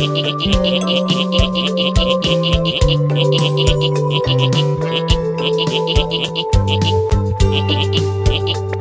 Thank you.